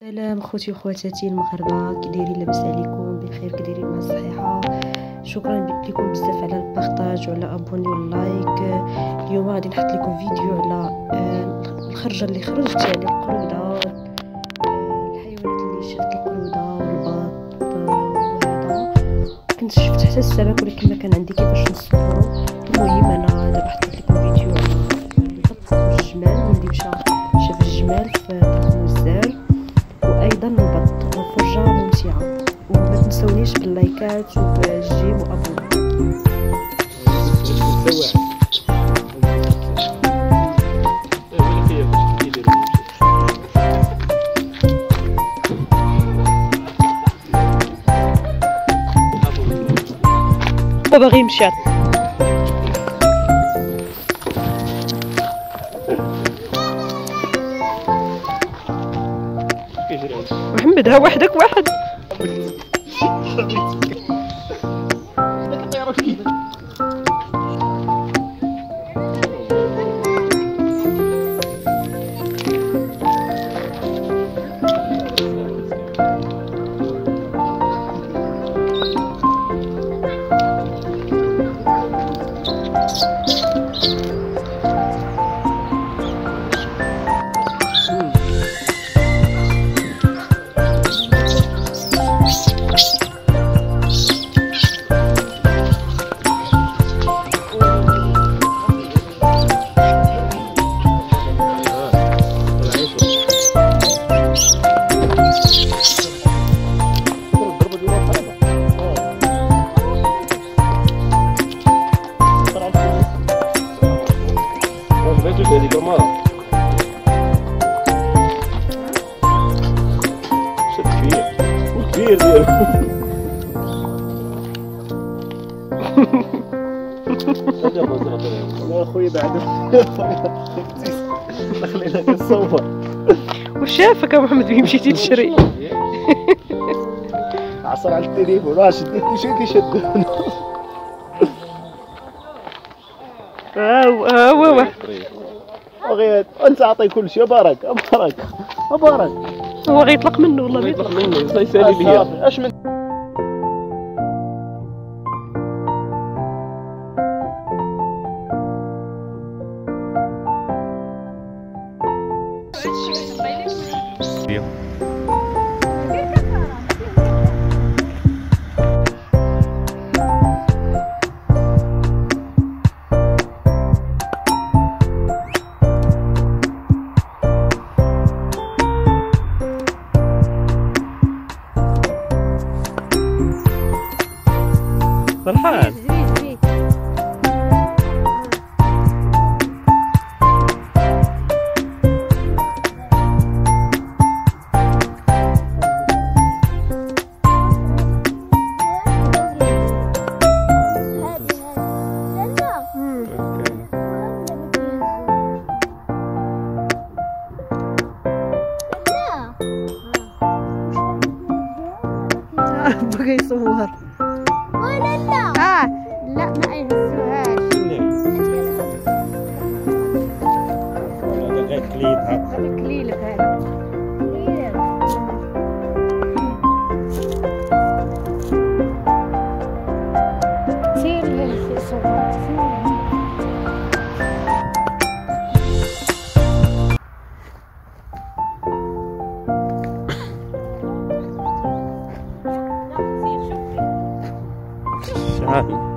سلام خوتي وخواتاتي المغاربة كي دايرين لاباس عليكم؟ بخير كي دايرين مع الصحيحه شكرا لكم بزاف على ال partage وعلى abonnés وال like. اليوم غادي نحط لكم فيديو على آه، الخرجة اللي خرجت يعني القرودة. آه، الحيوانات اللي شفت القرودة والبط وهذا. كنت شفت حتى السمك ولكن ما كان عندي كيفاش نصورو المهم أنا وأيضا البط فرجه ممتعة. وما تنسونيش باللايكات وبالجيم وابوني باغي يمشي محمد ها وحدك واحد. وكبير ديالو يا خويا بعد. خلينا كنصور وشافك يا محمد بيمشي تشري عصر على التليفون. راه شديت شو كيشد ها هو ها هو وغيت أنت عطي كل شيء بارك بارك بارك هو غيطلق منه والله بيطلق. يطلق مني الله يسالي ليا اش من But hi. آه لا ما يهزوهاش هذا كليل هذا 嗯。